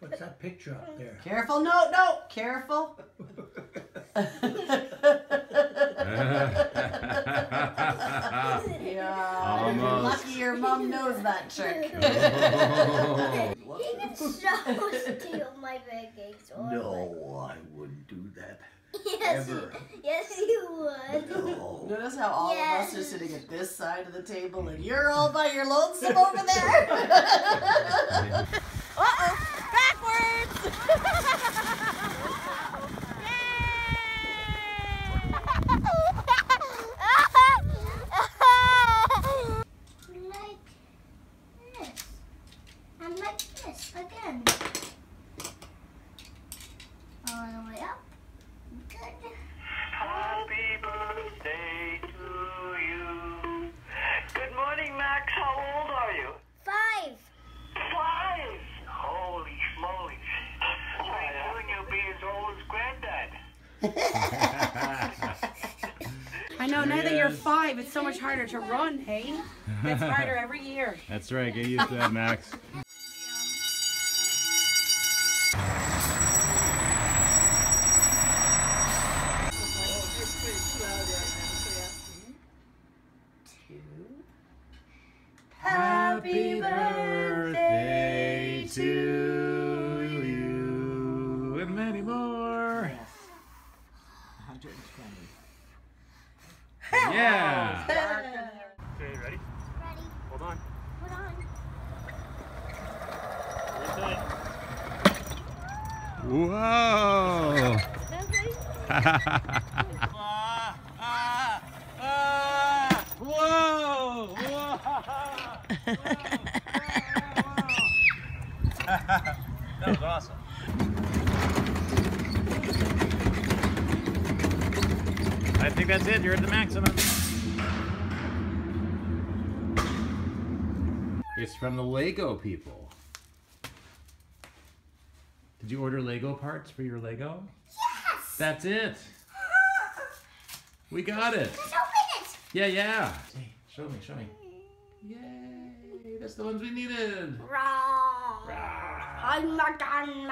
What's that picture up there? Careful, no, no, careful. yeah, Almost. lucky your mom knows that trick. He can so steal my pancakes. Oh all No, I wouldn't do that. Yes, Ever. you, yes, you would. No. Notice how all of us are sitting at this side of the table and you're all by your lonesome over there. Uh-oh, backwards! like this. And like this again. All the way up. Good. Happy birthday to you. Good morning, Max. How old are you? Five. Five. Holy smokes. I knew you'd be as old as Granddad. I know, now that you're five, it's so much harder to run, hey? It's harder every year. That's right. Get used to that, Max. Happy birthday to you and many more. 120. Yeah. Okay, ready? Ready. Hold on. Put on. Whoa. Okay. Whoa! That was awesome. I think that's it. You're at the maximum. It's from the Lego people. Did you order Lego parts for your Lego? Yes. That's it. We got it. Let's open it. Yeah, yeah. Hey, show me, show me. Yay! That's the ones we needed. Rah. Rah. I'm not done.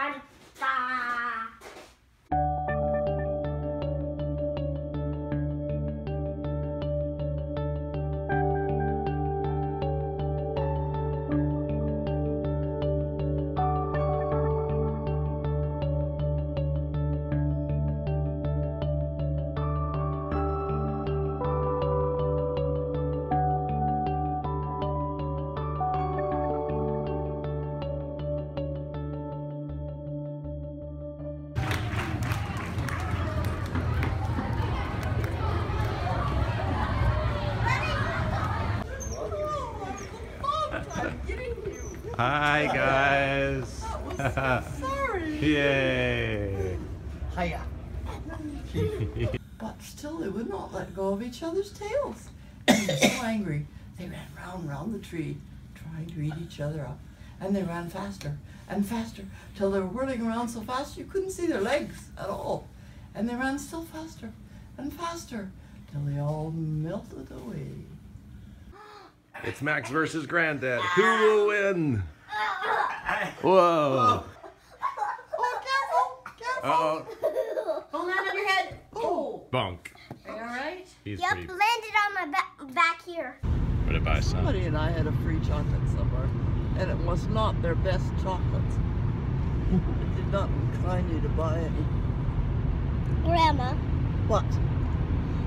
done. Hi, guys. Oh, sorry. Yay. Hiya. But still, they would not let go of each other's tails. They were so angry, they ran round and round the tree, trying to eat each other up. And they ran faster and faster till they were whirling around so fast you couldn't see their legs at all. And they ran still faster and faster till they all melted away. It's Max versus Granddad. Who will win? Whoa. Oh, careful! Careful! Uh-oh. Hold on on your head. Oh! Bunk. Are you alright? He's Yep, pretty. landed on my back back here. What did buy some? Somebody and I had a free chocolate somewhere, and it was not their best chocolates. It did not incline you to buy any. Grandma, What?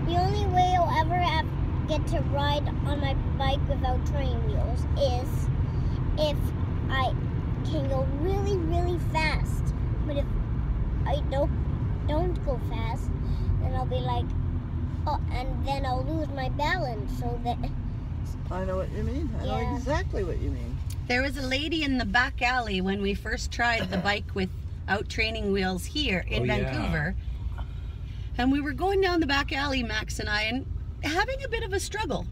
the only way I'll ever have, get to ride on my bike without training wheels is if I can go really, really fast. But if I don't don't go fast, then I'll be like, oh, and then I'll lose my balance. So that I know what you mean. I know exactly what you mean. There was a lady in the back alley when we first tried the bike without training wheels here in Oh, yeah. Vancouver. And we were going down the back alley, Max and I, and having a bit of a struggle.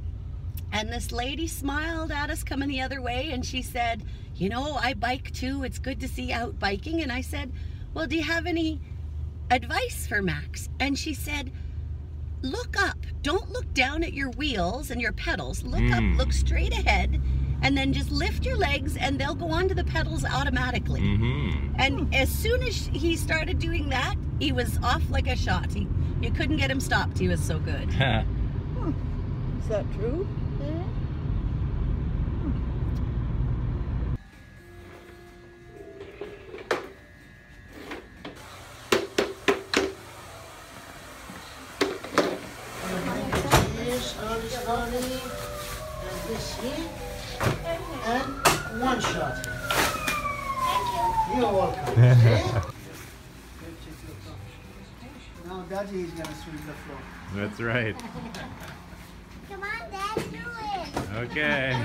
And this lady smiled at us coming the other way and she said, You know, I bike too. It's good to see out biking. And I said, Well, do you have any advice for Max? And she said, Look up. Don't look down at your wheels and your pedals. Look Mm. up, look straight ahead, and then just lift your legs and they'll go onto the pedals automatically. Mm-hmm. And as soon as he started doing that, he was off like a shot. He, you couldn't get him stopped. He was so good. That true? Honey. And this here. And one shot. You're welcome. Now Daddy is gonna sweep the floor. That's right. Come on, Dad, do it. Okay.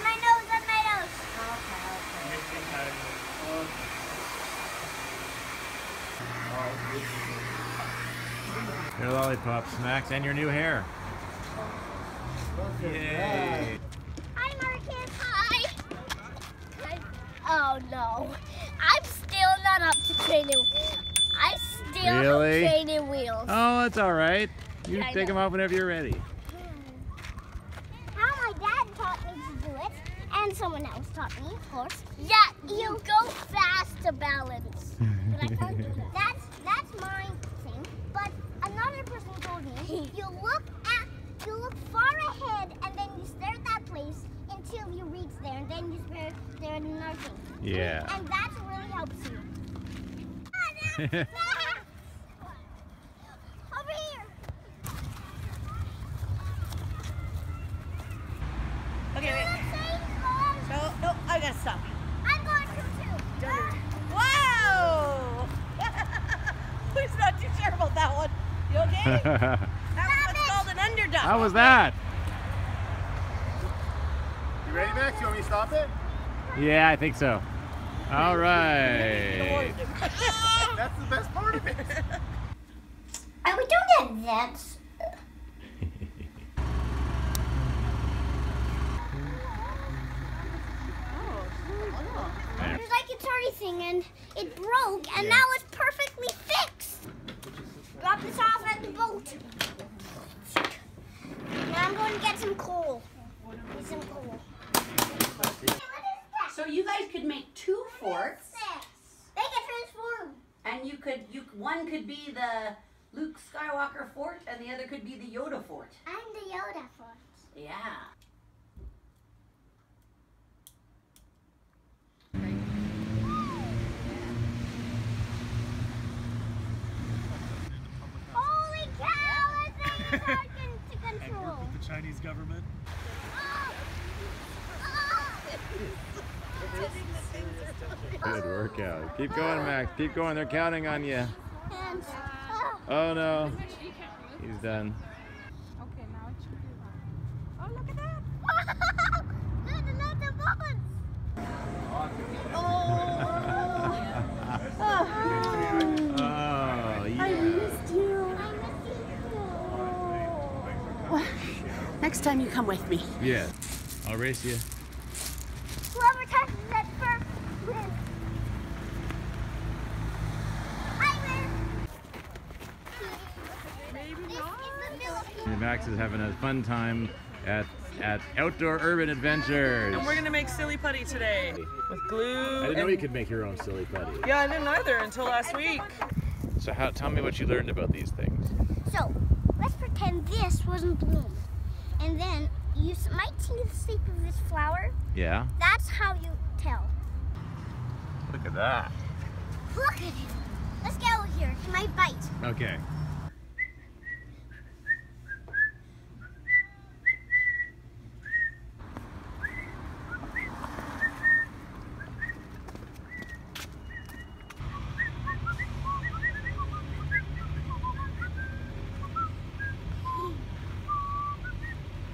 My nose, on my nose. Your lollipops, Max, and your new hair. Yay. Hi, Marcus. Hi. Hi. Oh no, I'm still not up to training. I still Really? have training wheels. Oh, that's all right. You Yeah, take them know. off whenever you're ready. How my dad taught me to do it, and someone else taught me, of course. Yeah, you go fast to balance. But I can't do that. That's that's my thing. But another person told me you look at you look far ahead, and then you stare at that place until you reach there, and then you stare there at another thing. Yeah. And that really helps you. Oh, Over here. Okay, wait. No, no, I gotta stop. I'm going to too. Wow! Who's not too sure about that one? You okay? that was called an underdog. How was that? You ready, Max? You want me to stop it? Yeah, I think so. All right. That's the best part of it. And we don't get that. It was like it's everything and it broke and now it's perfectly fixed. Drop this off at the boat. Now I'm going to get some coal. Get some coal. So you guys could make two forts, They get transform. and you could you one could be the Luke Skywalker fort, and the other could be the Yoda fort. I'm the Yoda fort. Yeah. Hard to control. the Chinese government. Good workout. Keep going, Max. Keep going. They're counting on you. Oh no. He's done. Okay, now it should be on. Oh, look at that. Look, the lots of bubbles. Oh, yeah. Next time you come with me. Yeah. I'll race you. Whoever touches it first wins. I win. Maybe not. Max is having a fun time at at Outdoor Urban Adventures. And we're gonna make silly putty today with glue. I didn't know you could make your own silly putty. Yeah, I didn't either until last week. So how, tell me what you learned about these things. So, let's pretend this wasn't bloom. And then you s- might see the shape of this flower. Yeah. That's how you tell. Look at that. Look at it. Let's get over here. He might bite. Okay.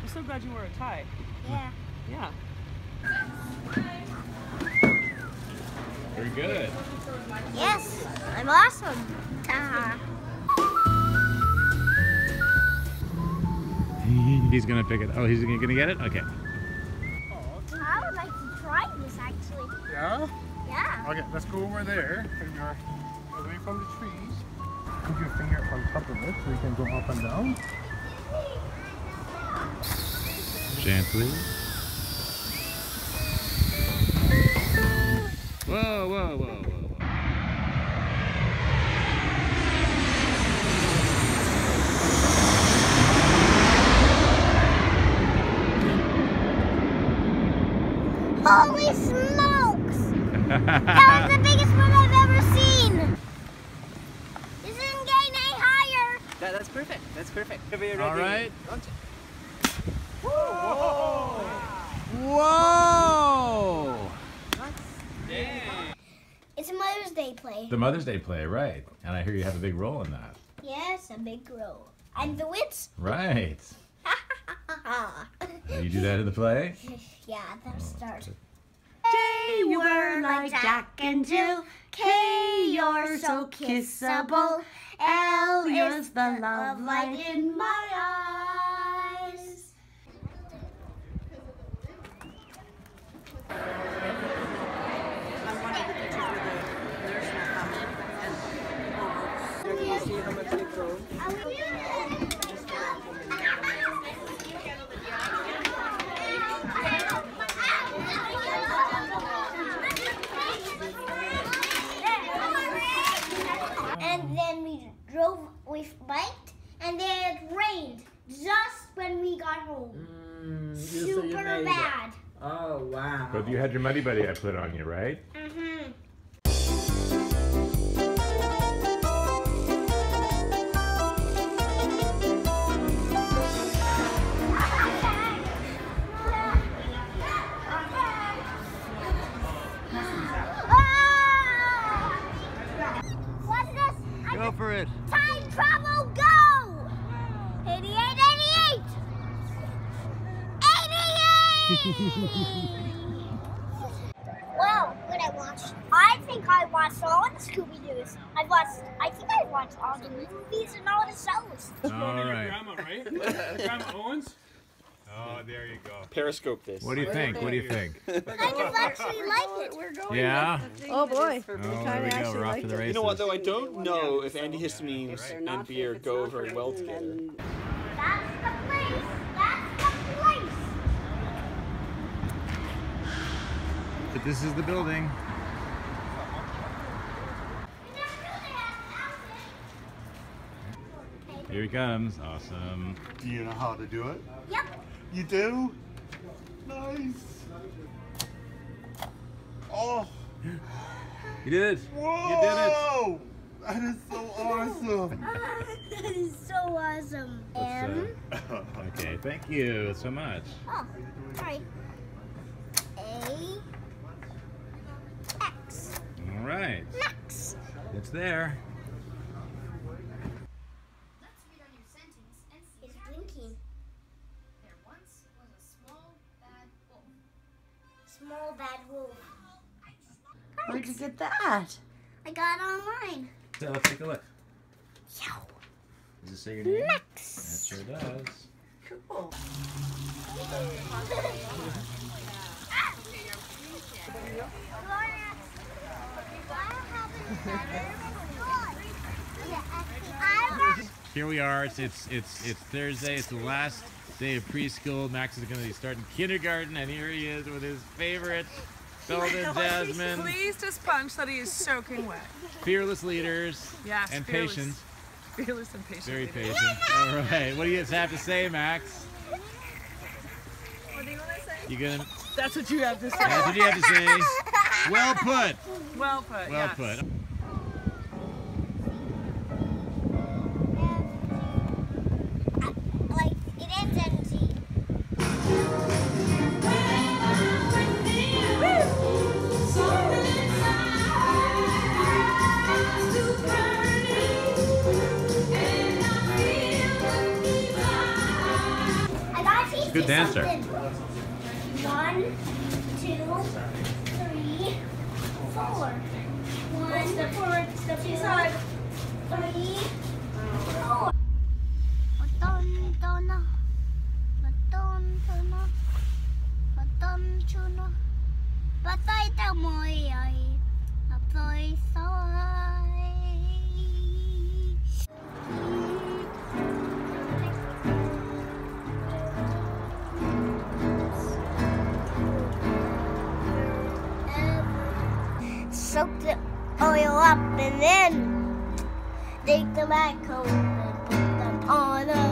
I'm so glad you wore a tie. Yeah. Yeah. Very good. Yes, I'm awesome. Ah. He's gonna pick it. Oh, he's gonna gonna get it? Okay. I would like to try this actually. Yeah? Yeah. Okay, let's go over there. And you're away from the trees. Put your finger on top of it so you can go up and down. Gently. Whoa, whoa, whoa, whoa, whoa. Holy smokes! That was the biggest one I've ever seen. This isn't getting any higher. That, that's perfect. That's perfect. All right. Whoa! It's a Mother's Day play. The Mother's Day play, right. And I hear you have a big role in that. Yes, a big role. And the wits? Right. You do that in the play? yeah, that'll oh, start. They were like Jack and Jill. K, you're so kissable. L, you're the love light in my eyes. And then we drove, we biked, and then it rained just when we got home. Super bad. Oh, wow. But you had your muddy buddy I put on you, right? Mm-hmm. What's this? I Go for it. Time travel, go! 88, 88! 88! well, what I watched, I think I watched all the Scooby Doo's. I watched, I think I watched all the movies and all the shows. All right. Grandma, right? Grandma Owens? Oh, there you go. Periscope this. What do you think? What do you think? I just actually like it. We're going. Yeah? Oh boy. Oh, there we go. We're off to the races. You know what though? I don't know if antihistamines and beer go very well together. This is the building. Here he comes. Awesome. Do you know how to do it? Yep. You do? Nice. Oh, You did it. whoa! That is so awesome. that is so awesome. Uh, M. Okay, thank you so much. Oh, sorry. A. X. All right. Max. It's there. Let's read on your sentence and see It's blinking. There once was a small bad wolf. Small bad wolf. Where'd you get that? I got it online. So let's take a look. Yow. Does it say your name? Max. It sure does. Cool. Here we are. It's it's it's it's Thursday. It's the last day of preschool. Max is going to be starting kindergarten, and here he is with his favorite oh Belden Jasmine. Pleased as punch that he is soaking wet. Fearless leaders Yes, and fearless. patience. Fearless and patient. Very leader. patient. All right. What do you have to say, Max? What do you want to say? You gonna? That's what you have to say. That's what you have to say. Well put. Well put. Well yes. put. Dancer. Soak the oil up and then take the backhoe and put them on a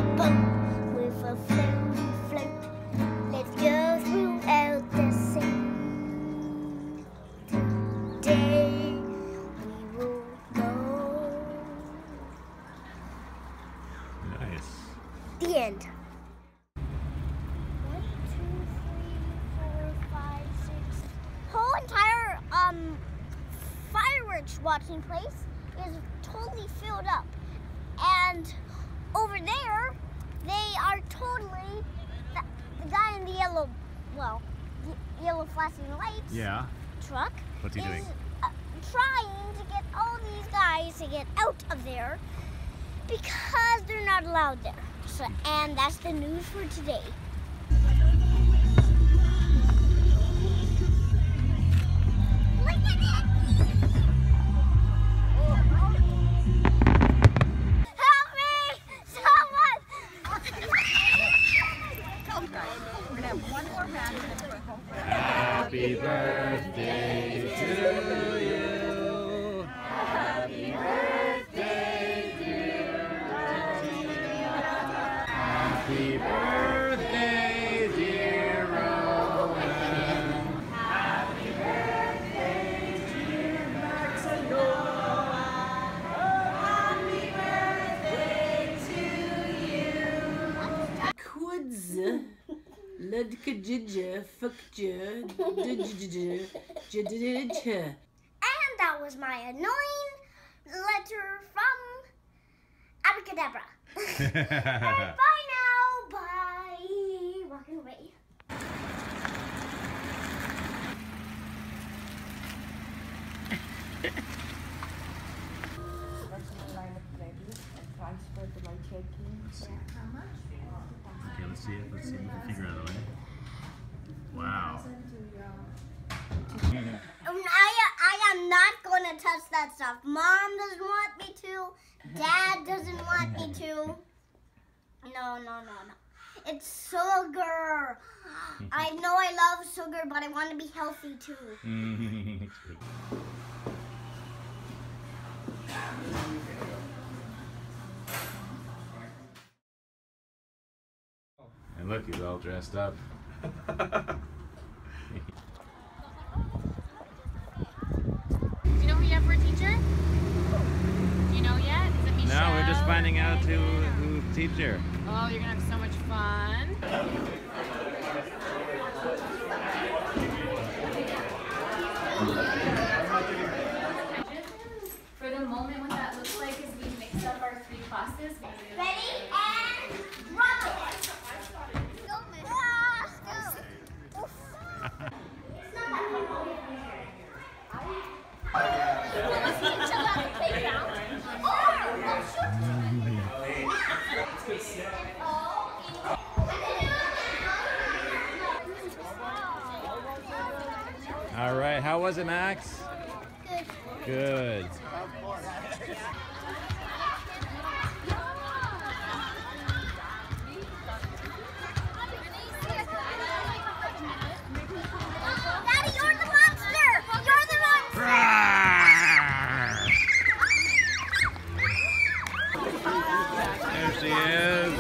for today. And that was my annoying letter from Abracadabra. Bye now. Bye. Walking away. Uh-huh. Okay, let's see it. Let's see. Move the finger out of the way. Wow. I, I am not going to touch that stuff. Mom doesn't want me to. Dad doesn't want me to. No, no, no, no. It's sugar. I know I love sugar, but I want to be healthy too. and look, he's all dressed up. Do you know who you have for a teacher? Do you know yet? Is it Michelle? No, we're just finding out who who teacher. Oh, you're gonna have so much fun. For the moment, what that looks like is we mix up our three classes. Ready and roll. All right, how was it, Max? Good. Daddy, you're the monster. You're the monster. There she is.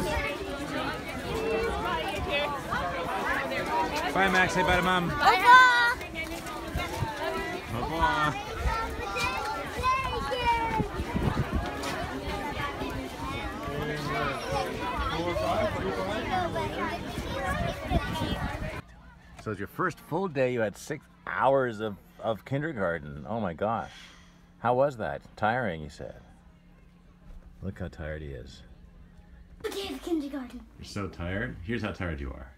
Bye, Max. Say bye to mom. Bye. Bye. So it's your first full day. You had six hours of, of kindergarten. Oh my gosh. How was that? Tiring, you said. Look how tired he is. Day of kindergarten. You're so tired. Here's how tired you are.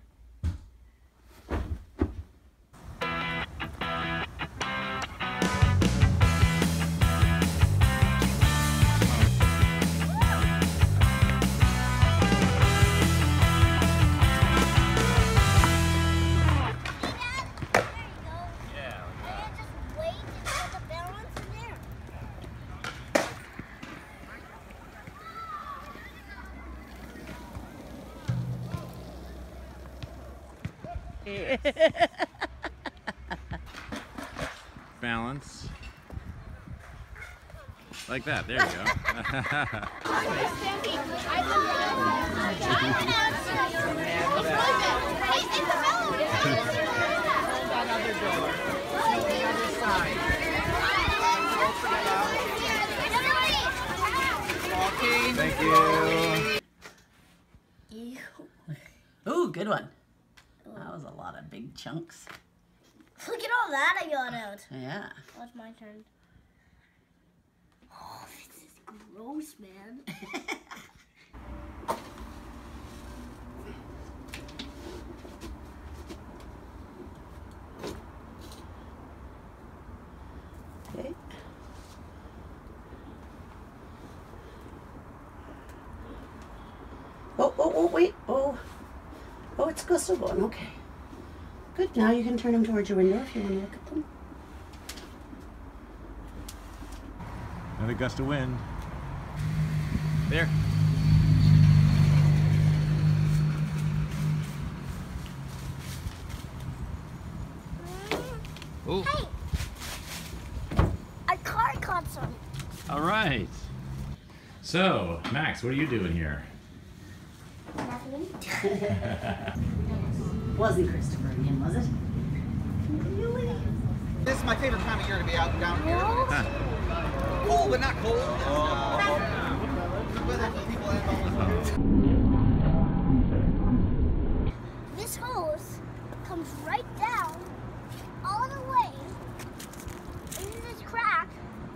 Balance. Like that. There you go. Thank you. Ooh, good one. That was a lot of big chunks. Look at all that I got uh, out. Yeah. Oh, it's my turn. Oh, this is gross, man. Okay. Oh, oh, oh, wait. Oh. Oh, it's going. Okay. Good. Now you can turn them towards your window if you want to look at them. Another gust of wind. There. Oh, Hey! A car caught some. all right. So, Max, what are you doing here? Nothing. Wasn't Christopher again, was it? Really? This is my favorite time of year to be out down here. Huh. Cold, but not cold. Weather for people and dogs. This hose comes right down all the way into this crack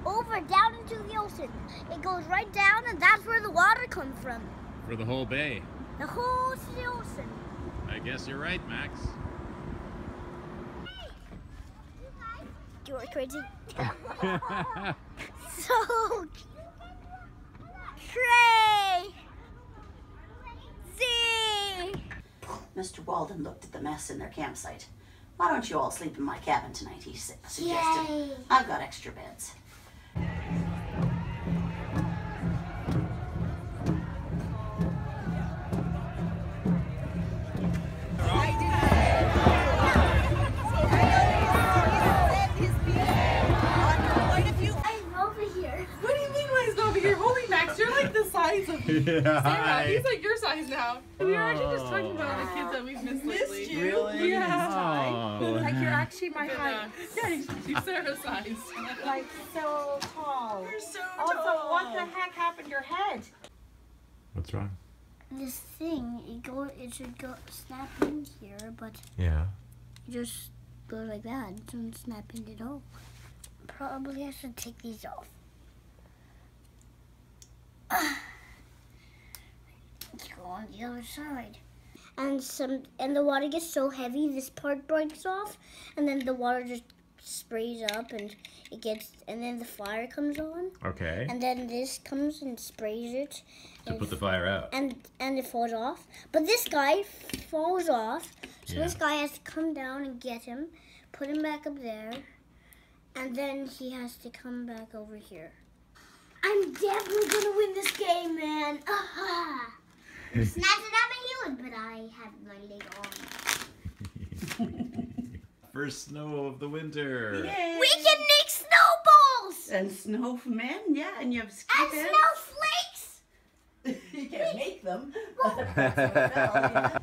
over down into the ocean. It goes right down and that's where the water comes from. For the whole bay. The whole ocean. I guess you're right, Max. You are crazy. so Trey Z Mr. Walden looked at the mess in their campsite. Why don't you all sleep in my cabin tonight? He suggested. Yay. I've got extra beds. Like the size of Sarah. He's like your size now. And we were actually just talking about all the kids that we've missed lately. You? Really? Yeah. Oh. Like you're actually my height. Yeah, she's Sarah's size. Like so tall. You're so Also, tall. what the heck happened to your head? What's wrong? This thing, it go, it should go snap in here, but Yeah. it just goes like that. It doesn't snap in at all. Probably I should take these off. Ah. On the other side. And some, and the water gets so heavy, this part breaks off, and then the water just sprays up, and it gets, and then the fire comes on, Okay. and then this comes and sprays it, To put the fire out. and and it falls off. But this guy falls off, so Yeah. this guy has to come down and get him, put him back up there, and then he has to come back over here. I'm definitely gonna win this game, man. Aha! Snatched it out my healing, but I had my leg on. First snow of the winter. We can make snowballs And snowmen, yeah, and you have ski and beds. snowflakes. you can't make them.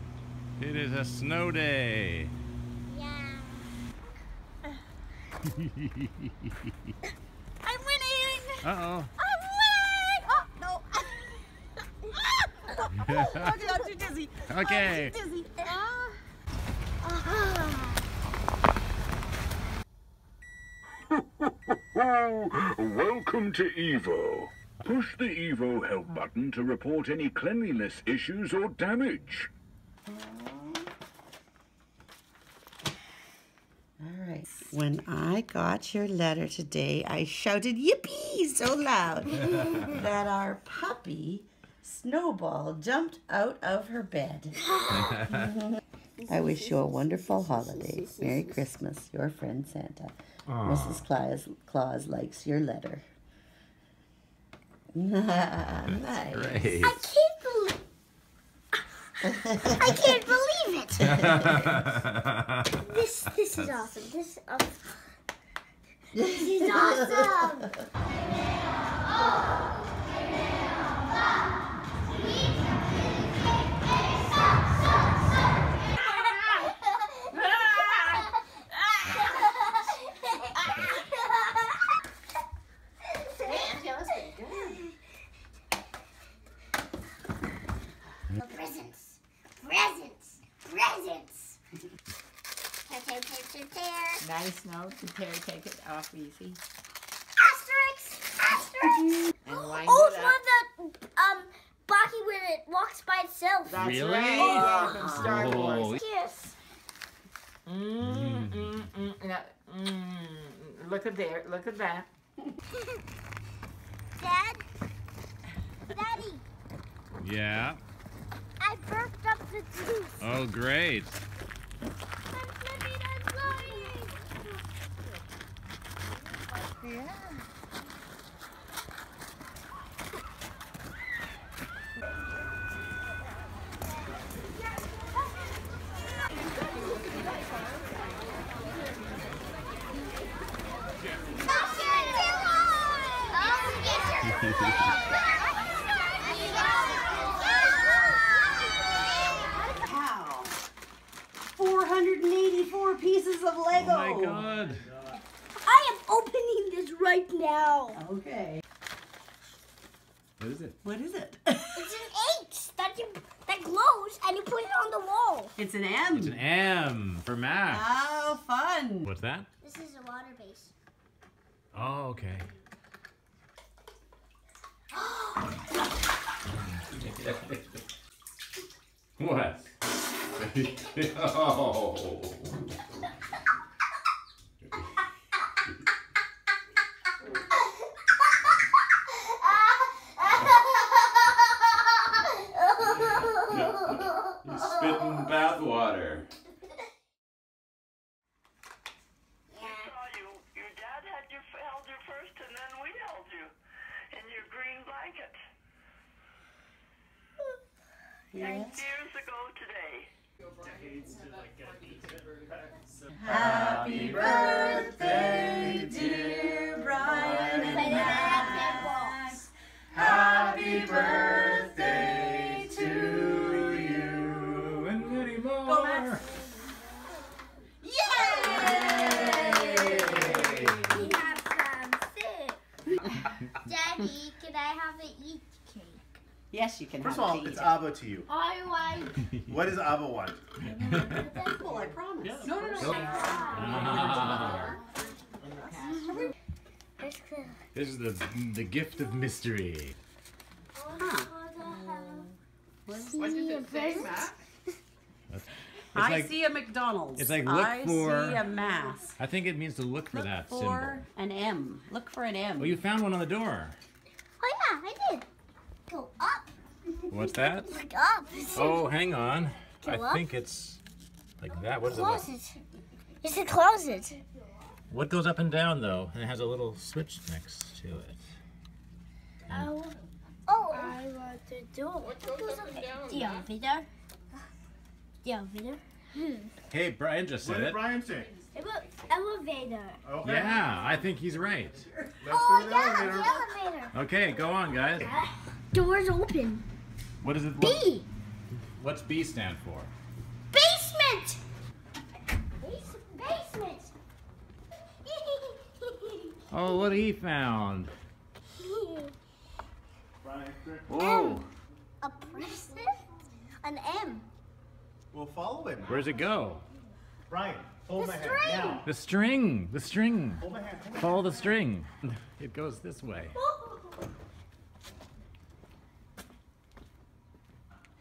It is a snow day. Yeah. I'm winning. Uh oh. I'm winning. Oh no. Okay, I'm too dizzy. Okay. Too dizzy. Welcome to Evo. Push the Evo help button to report any cleanliness issues or damage. All right. When I got your letter today, I shouted yippee so loud that our puppy Snowball jumped out of her bed. I wish you a wonderful holiday. Merry Christmas, your friend Santa. Aw. Mrs. Claus, Claus likes your letter. nice. Great. I can't believe. I can't believe it. this this is awesome. This is awesome. This is awesome. Oh, tear, tear, tear, tear. Nice note to Terry. Take it off easy. Asterix. Asterix. And wind oh, it's one of the um Baki when it walks by itself. That's Really? right. Yeah, from Star Oh. Wars. Yes. Mm, mm, mm, no, mm. Look at there. Look at that. Dad. Daddy. Yeah. I burped up the juice. Oh, great. I'm flipping and flying. Yeah. Wow. 484 pieces of Lego. Oh my god. I am opening this right now. Okay. What is it? What is it? It's an H that you that glows and you put it on the wall. It's an M. It's an M for Max. Oh, fun. What's that? This is a. Oh, okay. what? oh. Abba to you. I like. What does Abba want? Well, I promise. No, no, no. Ah. This is the the gift of mystery. What did it say, Matt? I like- see a McDonald's. it's like look I for- see a mask. I think it means to look for that symbol. For an M. Look for an M. Oh, you found one on the door. Oh yeah, I did. Go up. What's that? Look up. Oh, hang on. Go I up. think it's like that. What is it? Closet. It's a closet. What goes up and down though? And it has a little switch next to it. Oh. Oh. I want to do it. What goes up and down? The elevator. The elevator. Hmm. Hey, Brian just said What said did it. Brian say? Ele- Elevator. Okay. Yeah, I think he's right. Let's Oh the yeah, elevator. the elevator. Okay, go on, guys. Doors open. What is it? B. What's B stand for? Basement. Base- basement. Oh, what he found. Brian, quick. A present. An M. We'll follow him. Where's it go? Brian, hold The my hand. string. Now. The string. The string. Hold my hand. Hold my Follow the string. It goes this way.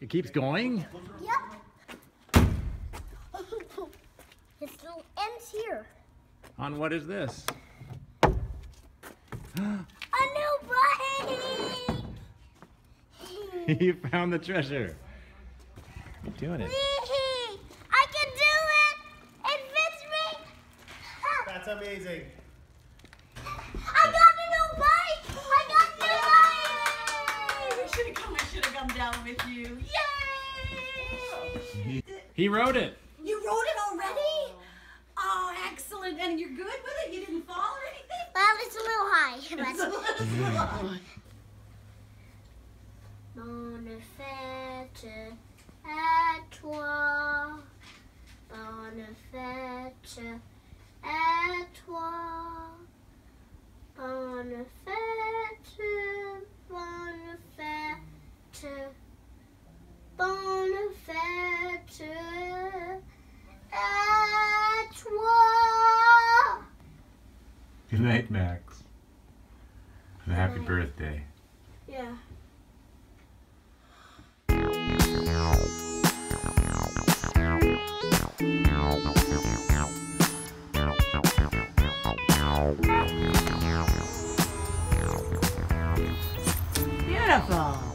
It keeps going. Yep. His little ends here. On what is this? A new bike. you found the treasure. You're doing it. Whee! I can do it. It fits me. That's amazing. I got a new bike. I got a new We bike. should have come. I should have come down with you. Yay! He wrote it. You wrote it already? Oh, excellent. And you're good with it? You didn't fall or anything? Well, it's a little lie. But Bonne fête à toi. Bonne fête à toi. Bonne fête, bonne fête, bonne fête à toi. Good night, Max. And happy birthday. Yeah. Beautiful.